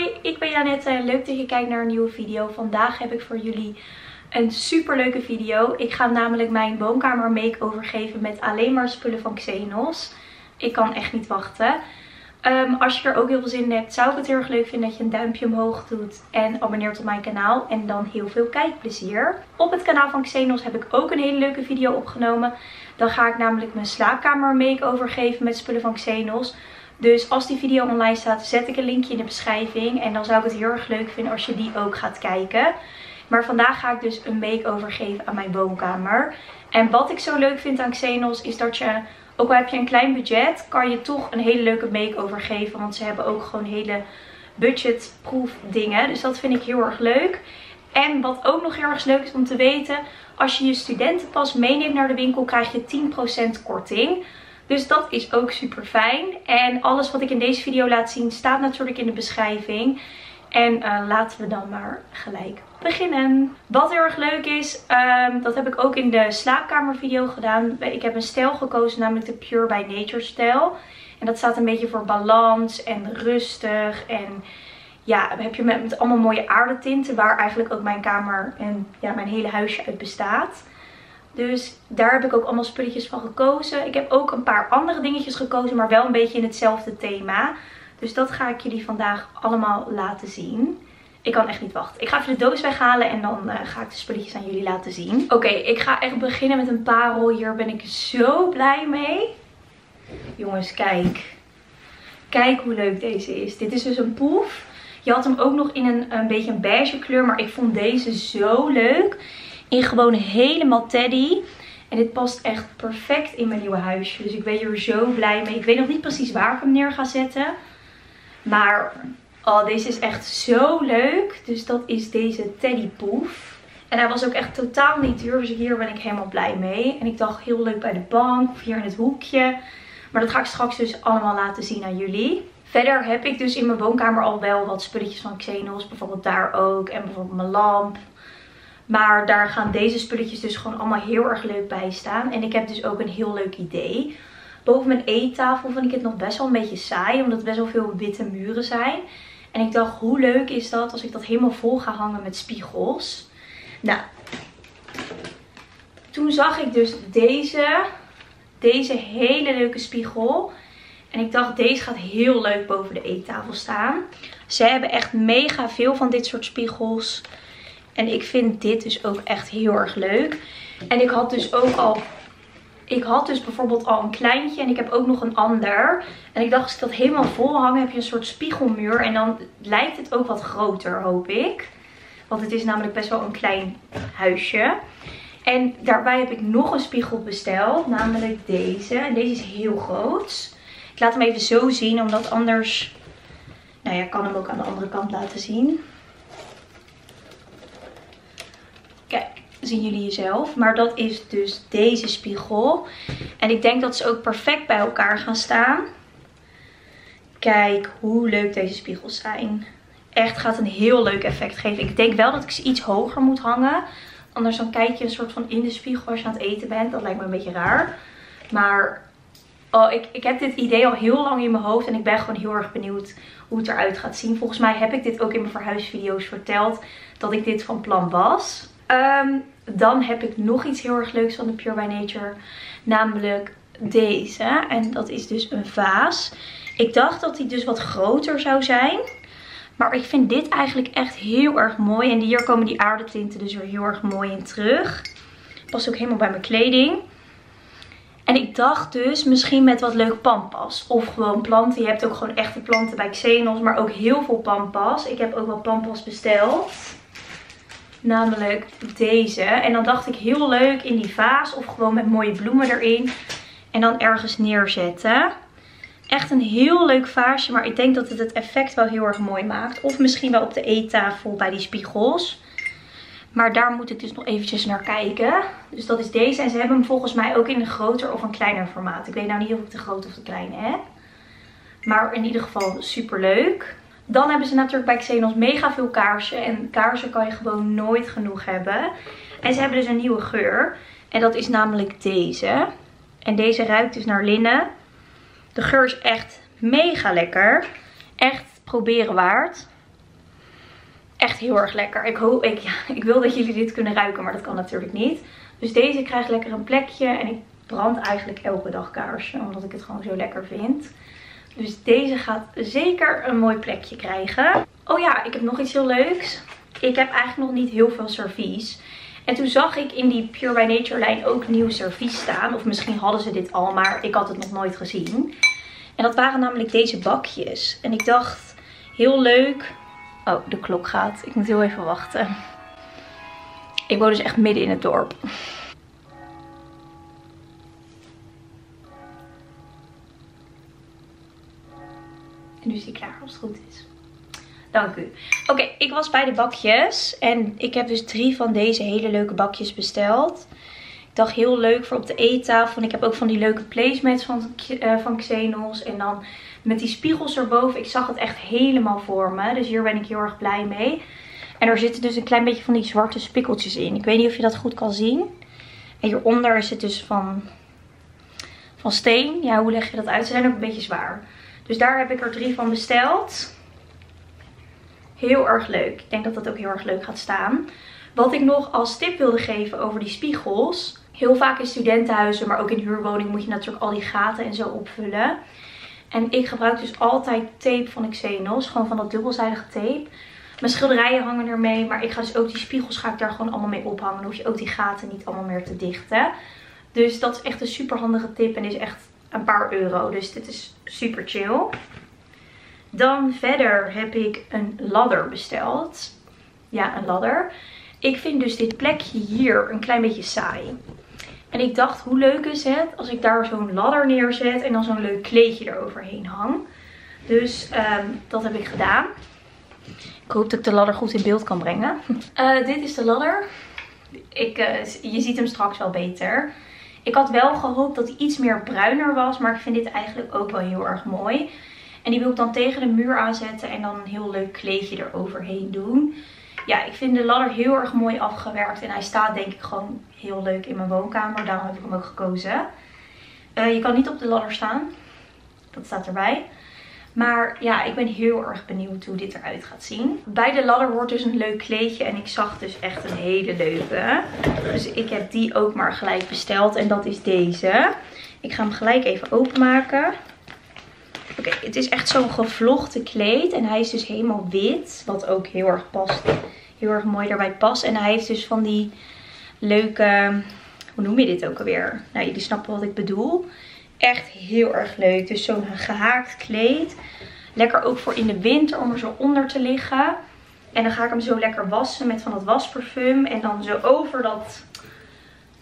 Hoi, ik ben Janette. Leuk dat je kijkt naar een nieuwe video. Vandaag heb ik voor jullie een super leuke video. Ik ga namelijk mijn woonkamer makeover geven met alleen maar spullen van Xenos. Ik kan echt niet wachten. Ehm, als je er ook heel veel zin in hebt, zou ik het heel erg leuk vinden dat je een duimpje omhoog doet en abonneert op mijn kanaal. En dan heel veel kijkplezier. Op het kanaal van Xenos heb ik ook een hele leuke video opgenomen. Dan ga ik namelijk mijn slaapkamer makeover geven met spullen van Xenos. Dus als die video online staat, zet ik een linkje in de beschrijving. En dan zou ik het heel erg leuk vinden als je die ook gaat kijken. Maar vandaag ga ik dus een make-over geven aan mijn woonkamer. En wat ik zo leuk vind aan Xenos is dat je, ook al heb je een klein budget, kan je toch een hele leuke make-over geven. Want ze hebben ook gewoon hele budgetproof dingen. Dus dat vind ik heel erg leuk. En wat ook nog heel erg leuk is om te weten, als je je studentenpas meeneemt naar de winkel krijg je 10% korting. Dus dat is ook super fijn. En alles wat ik in deze video laat zien staat natuurlijk in de beschrijving. En uh, laten we dan maar gelijk beginnen. Wat heel erg leuk is, um, dat heb ik ook in de slaapkamer video gedaan. Ik heb een stijl gekozen, namelijk de Pure by Nature stijl. En dat staat een beetje voor balans en rustig en ja, heb je met, met allemaal mooie aardetinten waar eigenlijk ook mijn kamer en ja, mijn hele huisje uit bestaat. Dus daar heb ik ook allemaal spulletjes van gekozen. Ik heb ook een paar andere dingetjes gekozen, maar wel een beetje in hetzelfde thema. Dus dat ga ik jullie vandaag allemaal laten zien. Ik kan echt niet wachten. Ik ga even de doos weghalen en dan uh, ga ik de spulletjes aan jullie laten zien. Oké, ik ga echt beginnen met een parel. Hier ben ik zo blij mee. Jongens, kijk. Kijk hoe leuk deze is. Dit is dus een poef. Je had hem ook nog in een, een beetje een beige kleur, maar ik vond deze zo leuk. In gewoon helemaal teddy. En dit past echt perfect in mijn nieuwe huisje. Dus ik ben hier zo blij mee. Ik weet nog niet precies waar ik hem neer ga zetten. Maar oh, deze is echt zo leuk. Dus dat is deze teddy poef. En hij was ook echt totaal niet duur. Dus hier ben ik helemaal blij mee. En ik dacht heel leuk bij de bank of hier in het hoekje. Maar dat ga ik straks dus allemaal laten zien aan jullie. Verder heb ik dus in mijn woonkamer al wel wat spulletjes van Xenos. Bijvoorbeeld daar ook. En bijvoorbeeld mijn lamp. Maar daar gaan deze spulletjes dus gewoon allemaal heel erg leuk bij staan. En ik heb dus ook een heel leuk idee. Boven mijn eettafel vind ik het nog best wel een beetje saai. Omdat er best wel veel witte muren zijn. En ik dacht, hoe leuk is dat als ik dat helemaal vol ga hangen met spiegels. Nou, toen zag ik dus deze. Deze hele leuke spiegel. En ik dacht, deze gaat heel leuk boven de eettafel staan. Ze hebben echt mega veel van dit soort spiegels. En ik vind dit dus ook echt heel erg leuk. En ik had dus ook al... Ik had dus bijvoorbeeld al een kleintje en ik heb ook nog een ander. En ik dacht, als ik dat helemaal vol hang, heb je een soort spiegelmuur. En dan lijkt het ook wat groter, hoop ik. Want het is namelijk best wel een klein huisje. En daarbij heb ik nog een spiegel besteld, namelijk deze. En deze is heel groot. Ik laat hem even zo zien, omdat anders... Nou ja, ik kan hem ook aan de andere kant laten zien. Zien jullie jezelf. Maar dat is dus deze spiegel. En ik denk dat ze ook perfect bij elkaar gaan staan. Kijk hoe leuk deze spiegels zijn. Echt gaat een heel leuk effect geven. Ik denk wel dat ik ze iets hoger moet hangen. Anders dan kijk je een soort van in de spiegel als je aan het eten bent. Dat lijkt me een beetje raar. Maar oh, ik, ik heb dit idee al heel lang in mijn hoofd. En ik ben gewoon heel erg benieuwd hoe het eruit gaat zien. Volgens mij heb ik dit ook in mijn verhuisvideo's verteld. Dat ik dit van plan was. Ehm, dan heb ik nog iets heel erg leuks van de Pure by Nature. Namelijk deze. En dat is dus een vaas. Ik dacht dat die dus wat groter zou zijn. Maar ik vind dit eigenlijk echt heel erg mooi. En hier komen die aardetinten dus weer heel erg mooi in terug. Past ook helemaal bij mijn kleding. En ik dacht dus misschien met wat leuk pampas. Of gewoon planten. Je hebt ook gewoon echte planten bij Xenos. Maar ook heel veel pampas. Ik heb ook wel pampas besteld. Namelijk deze. En dan dacht ik heel leuk in die vaas of gewoon met mooie bloemen erin. En dan ergens neerzetten. Echt een heel leuk vaasje. Maar ik denk dat het het effect wel heel erg mooi maakt. Of misschien wel op de eettafel bij die spiegels. Maar daar moet ik dus nog eventjes naar kijken. Dus dat is deze. En ze hebben hem volgens mij ook in een groter of een kleiner formaat. Ik weet nou niet of ik de grote of de kleine heb. Maar in ieder geval super leuk. Dan hebben ze natuurlijk bij Xenos mega veel kaarsen. En kaarsen kan je gewoon nooit genoeg hebben. En ze hebben dus een nieuwe geur. En dat is namelijk deze. En deze ruikt dus naar linnen. De geur is echt mega lekker. Echt proberen waard. Echt heel erg lekker. Ik, hoop, ik, ja, ik wil dat jullie dit kunnen ruiken, maar dat kan natuurlijk niet. Dus deze krijgt lekker een plekje. En ik brand eigenlijk elke dag kaarsen, omdat ik het gewoon zo lekker vind. Dus deze gaat zeker een mooi plekje krijgen. Oh ja, ik heb nog iets heel leuks. Ik heb eigenlijk nog niet heel veel servies. En toen zag ik in die Pure by Nature lijn ook nieuw servies staan. Of misschien hadden ze dit al, maar ik had het nog nooit gezien. En dat waren namelijk deze bakjes. En ik dacht, heel leuk. Oh, de klok gaat. Ik moet heel even wachten. Ik woon dus echt midden in het dorp. Nu is die klaar als het goed is. Dank u. Oké, ik was bij de bakjes. En ik heb dus drie van deze hele leuke bakjes besteld. Ik dacht heel leuk voor op de eettafel. En ik heb ook van die leuke placemats van, uh, van Xenos. En dan met die spiegels erboven. Ik zag het echt helemaal voor me. Dus hier ben ik heel erg blij mee. En er zitten dus een klein beetje van die zwarte spikkeltjes in. Ik weet niet of je dat goed kan zien. En hieronder is het dus van, van steen. Ja, hoe leg je dat uit? Ze zijn ook een beetje zwaar. Dus daar heb ik er drie van besteld. Heel erg leuk. Ik denk dat dat ook heel erg leuk gaat staan. Wat ik nog als tip wilde geven over die spiegels. Heel vaak in studentenhuizen, maar ook in huurwoningen moet je natuurlijk al die gaten en zo opvullen. En ik gebruik dus altijd tape van Xenos. Gewoon van dat dubbelzijdige tape. Mijn schilderijen hangen ermee. Maar ik ga dus ook die spiegels ga ik daar gewoon allemaal mee ophangen. Dan hoef je ook die gaten niet allemaal meer te dichten. Dus dat is echt een super handige tip. En is echt een paar euro. Dus dit is super chill. Dan verder heb ik een ladder besteld. Ja, een ladder. Ik vind dus dit plekje hier een klein beetje saai. En ik dacht, hoe leuk is het als ik daar zo'n ladder neerzet en dan zo'n leuk kleedje eroverheen hang. Dus um, dat heb ik gedaan. Ik hoop dat ik de ladder goed in beeld kan brengen. Uh, dit is de ladder. Ik, uh, je ziet hem straks wel beter. Ik had wel gehoopt dat hij iets meer bruiner was. Maar ik vind dit eigenlijk ook wel heel erg mooi. En die wil ik dan tegen de muur aanzetten en dan een heel leuk kleedje eroverheen doen. Ja, ik vind de ladder heel erg mooi afgewerkt. En hij staat denk ik gewoon heel leuk in mijn woonkamer. Daarom heb ik hem ook gekozen. Uh, je kan niet op de ladder staan. Dat staat erbij. Maar ja, ik ben heel erg benieuwd hoe dit eruit gaat zien. Bij de ladder wordt dus een leuk kleedje. En ik zag dus echt een hele leuke. Dus ik heb die ook maar gelijk besteld. En dat is deze. Ik ga hem gelijk even openmaken. Oké, het is echt zo'n gevlochten kleed. En hij is dus helemaal wit. Wat ook heel erg past. Heel erg mooi daarbij past. En hij heeft dus van die leuke... Hoe noem je dit ook alweer? Nou, jullie snappen wat ik bedoel. Echt heel erg leuk. Dus zo'n gehaakt kleed. Lekker ook voor in de winter om er zo onder te liggen. En dan ga ik hem zo lekker wassen met van dat wasparfum. En dan zo over dat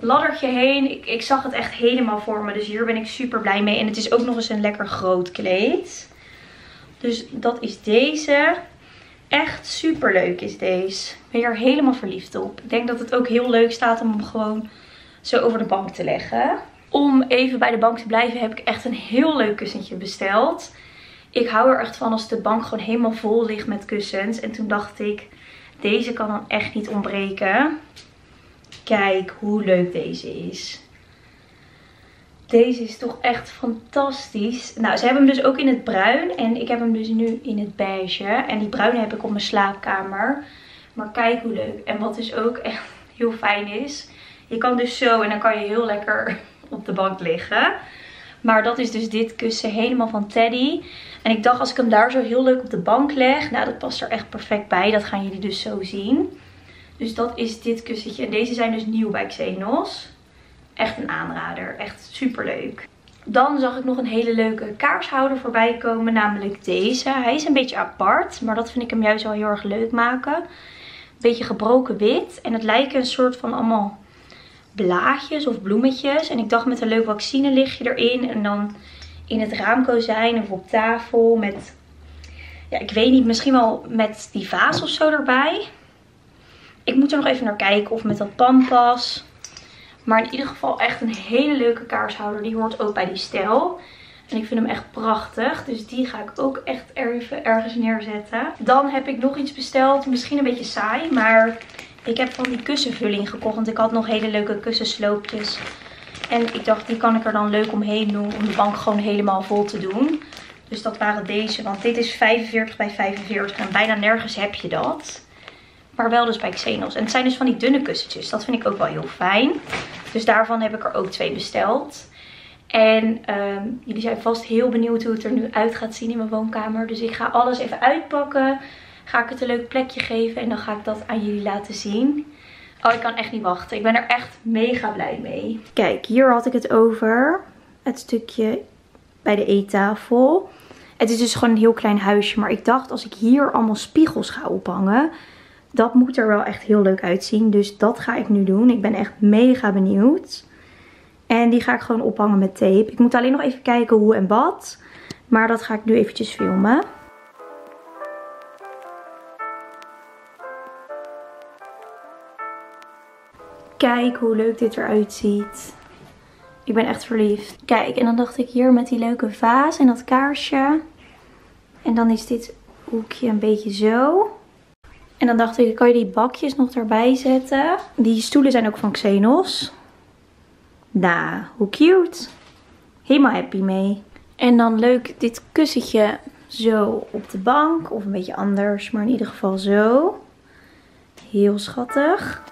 laddertje heen. Ik, ik zag het echt helemaal voor me. Dus hier ben ik super blij mee. En het is ook nog eens een lekker groot kleed. Dus dat is deze. Echt super leuk is deze. Ik ben hier helemaal verliefd op. Ik denk dat het ook heel leuk staat om hem gewoon zo over de bank te leggen. Om even bij de bank te blijven heb ik echt een heel leuk kussentje besteld. Ik hou er echt van als de bank gewoon helemaal vol ligt met kussens. En toen dacht ik, deze kan dan echt niet ontbreken. Kijk hoe leuk deze is. Deze is toch echt fantastisch. Nou, ze hebben hem dus ook in het bruin. En ik heb hem dus nu in het beige. En die bruine heb ik op mijn slaapkamer. Maar kijk hoe leuk. En wat dus ook echt heel fijn is. Je kan dus zo en dan kan je heel lekker op de bank liggen. Maar dat is dus dit kussen helemaal van Teddy. En ik dacht als ik hem daar zo heel leuk op de bank leg. Nou dat past er echt perfect bij. Dat gaan jullie dus zo zien. Dus dat is dit kussentje. En deze zijn dus nieuw bij Xenos. Echt een aanrader. Echt super leuk. Dan zag ik nog een hele leuke kaarshouder voorbij komen. Namelijk deze. Hij is een beetje apart. Maar dat vind ik hem juist wel heel erg leuk maken. Beetje gebroken wit. En het lijken een soort van allemaal blaadjes of bloemetjes. En ik dacht met een leuk vaccinelichtje erin. En dan in het raamkozijn of op tafel met... Ja, ik weet niet. Misschien wel met die vaas of zo erbij. Ik moet er nog even naar kijken of met dat pampas. Maar in ieder geval echt een hele leuke kaarshouder. Die hoort ook bij die stijl. En ik vind hem echt prachtig. Dus die ga ik ook echt even ergens neerzetten. Dan heb ik nog iets besteld. Misschien een beetje saai. Maar ik heb van die kussenvulling gekocht. Want ik had nog hele leuke kussensloopjes. En ik dacht, die kan ik er dan leuk omheen doen. Om de bank gewoon helemaal vol te doen. Dus dat waren deze. Want dit is 45 bij 45. En bijna nergens heb je dat. Maar wel dus bij Xenos. En het zijn dus van die dunne kussentjes. Dat vind ik ook wel heel fijn. Dus daarvan heb ik er ook twee besteld. En ehm, jullie zijn vast heel benieuwd hoe het er nu uit gaat zien in mijn woonkamer. Dus ik ga alles even uitpakken. Ga ik het een leuk plekje geven. En dan ga ik dat aan jullie laten zien. Oh, ik kan echt niet wachten. Ik ben er echt mega blij mee. Kijk, hier had ik het over. Het stukje bij de eettafel. Het is dus gewoon een heel klein huisje. Maar ik dacht, als ik hier allemaal spiegels ga ophangen... Dat moet er wel echt heel leuk uitzien. Dus dat ga ik nu doen. Ik ben echt mega benieuwd. En die ga ik gewoon ophangen met tape. Ik moet alleen nog even kijken hoe en wat. Maar dat ga ik nu eventjes filmen. Kijk hoe leuk dit eruit ziet. Ik ben echt verliefd. Kijk, en dan dacht ik hier met die leuke vaas en dat kaarsje. En dan is dit hoekje een beetje zo. En dan dacht ik, kan je die bakjes nog erbij zetten. Die stoelen zijn ook van Xenos. Nou, hoe cute. Helemaal happy mee. En dan leuk dit kussentje zo op de bank. Of een beetje anders, maar in ieder geval zo. Heel schattig.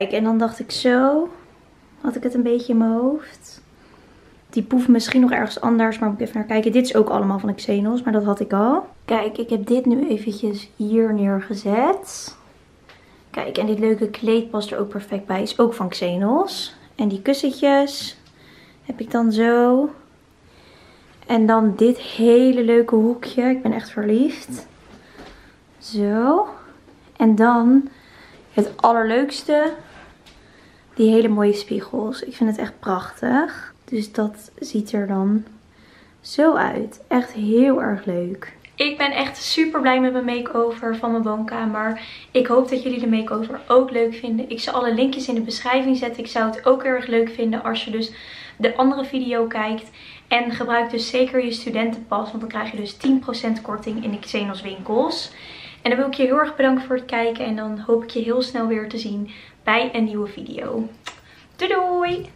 Kijk, en dan dacht ik zo. Had ik het een beetje in mijn hoofd. Die poef misschien nog ergens anders, maar moet ik even naar kijken. Dit is ook allemaal van Xenos, maar dat had ik al. Kijk, ik heb dit nu eventjes hier neergezet. Kijk, en dit leuke kleed past er ook perfect bij. Is ook van Xenos. En die kussentjes heb ik dan zo. En dan dit hele leuke hoekje. Ik ben echt verliefd. Zo. En dan het allerleukste. Die hele mooie spiegels. Ik vind het echt prachtig. Dus dat ziet er dan zo uit. Echt heel erg leuk. Ik ben echt super blij met mijn make-over van mijn woonkamer. Ik hoop dat jullie de make-over ook leuk vinden. Ik zal alle linkjes in de beschrijving zetten. Ik zou het ook erg leuk vinden als je dus de andere video kijkt. En gebruik dus zeker je studentenpas, want dan krijg je dus 10% korting in de Xenos winkels. En dan wil ik je heel erg bedanken voor het kijken en dan hoop ik je heel snel weer te zien bij een nieuwe video. Doei doei!